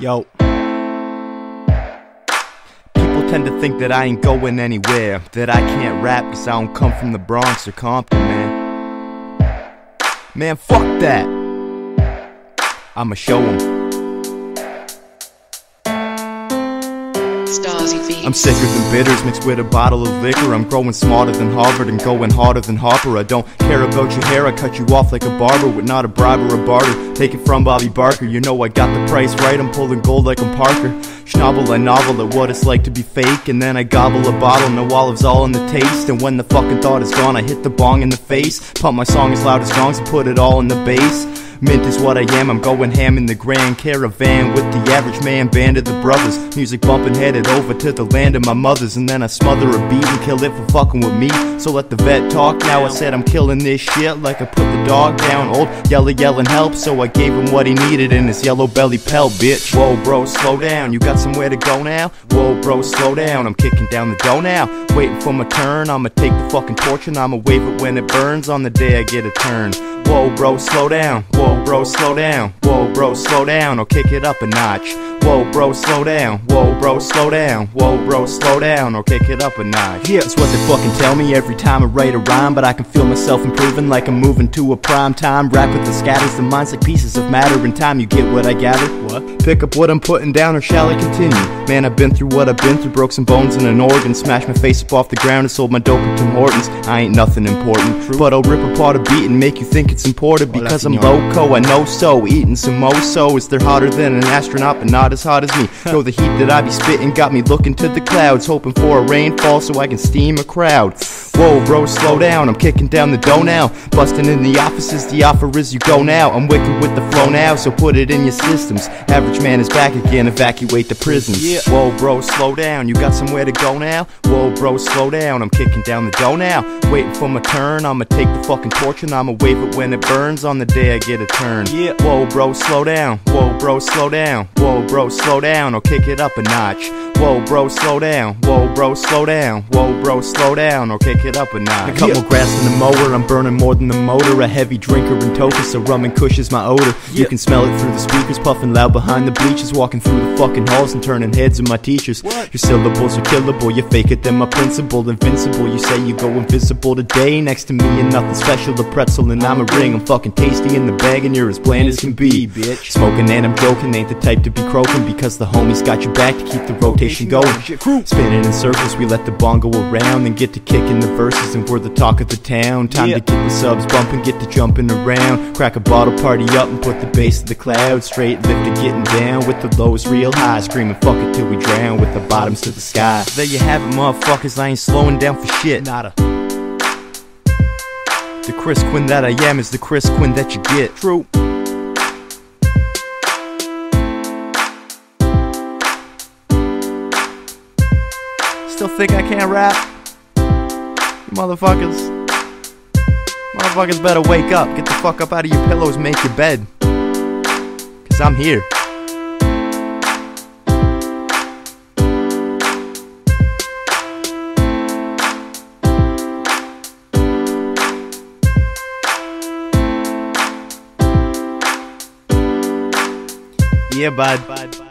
Yo. People tend to think that I ain't going anywhere. That I can't rap because I don't come from the Bronx or Compton, man. Man, fuck that. I'ma show 'em. I'm sicker than bitters mixed with a bottle of liquor. I'm growing smarter than Harvard and going harder than Harper. I don't care about your hair, I cut you off like a barber with not a bribe or a barter. Take it from Bobby Barker, you know I got the price right. I'm pulling gold like I'm Parker. Schnabel, I novel at what it's like to be fake, and then I gobble a bottle. No olives all in the taste, and when the fucking thought is gone, I hit the bong in the face. Pump my song as loud as gongs and put it all in the bass. Mint is what I am, I'm going ham in the grand caravan with the average man, band of the brothers. Music bumping, headed over to the land of my mothers, and then I smother a beat and kill it for fucking with me. So let the vet talk now. I said I'm killing this shit like I put the dog down. Old Yeller yelling help, so I gave him what he needed in his yellow belly pelt, bitch. Whoa, bro, slow down. You got somewhere to go now? Whoa, bro, slow down. I'm kicking down the door now, waiting for my turn. I'ma take the fucking torch and I'ma wave it when it burns on the day I get a turn. Whoa, bro, slow down. Whoa, bro, slow down. Whoa, bro, slow down, or kick it up a notch. Whoa, bro, slow down. Whoa, bro, slow down. Whoa, bro, slow down, or kick it up a notch. Yeah, that's what they fucking tell me every time I write a rhyme, but I can feel myself improving like I'm moving to a prime time. Rap with the scatters, the minds like pieces of matter. In time, you get what I gather. What? Pick up what I'm putting down, or shall I continue? Man, I've been through what I've been through, broke some bones in an organ, smashed my face up off the ground, and sold my dope at Tim Hortons. I ain't nothing important, True. but I'll rip apart a beat and make you think it's important. because I'm loco. I know so. Eating some mosos, they're hotter than an astronaut, but not as hot as me. Know the heat that I be spitting got me looking to the clouds, hoping for a rainfall so I can steam a crowd. Whoa, bro, slow down. I'm kicking down the dough now. Busting in the offices, the offer is you go now. I'm wicked with the flow now, so put it in your systems. Average man is back again, evacuate the prisons. Yeah. Whoa, bro, slow down. You got somewhere to go now? Whoa, bro, slow down. I'm kicking down the dough now. Waiting for my turn. I'ma take the fucking torch and I'ma wave it when it burns on the day I get a turn. Yeah. Whoa, bro, slow down. Whoa, bro, slow down. Whoa, bro, slow down. Or kick it up a notch. Whoa, bro, slow down. Whoa, bro, slow down. Whoa, bro, slow down. Or kick it up a notch. A couple yeah. grass in the mower. I'm burning more than the motor. A heavy drinker and tofu, so rum and kush is my odor. Yeah. You can smell it through the speakers, puffing loud behind the bleachers, walking through the fucking halls and turning heads of my teachers. What? Your syllables are killable. You fake it, then my principle invincible. You say you go invisible today. Next to me, and nothing special. The pretzel and I'm a ring. I'm fucking tasty in the bag, and you're as bland as can be, bitch. Smoking and I'm joking, ain't the type to be croaking because the homies got your back to keep the rotation going. Spinning in circles, we let the bong go around and get to kicking the verses, and we're the talk of the town. Time yeah. to get the subs bumping, get to jumping around. Crack a bottle party up and put the bass to the clouds. Straight lifted, getting down with the lowest real high. Screaming fuck it till we drown with the bottoms to the sky. There you have it, motherfuckers. I ain't slowing down for shit. Nada. The Chris Quinn that I am is the Chris Quinn that you get. True. Still think I can't rap? Motherfuckers. Motherfuckers better wake up. Get the fuck up out of your pillows, make your bed. Cause I'm here. Yeah, bud. bud, bud.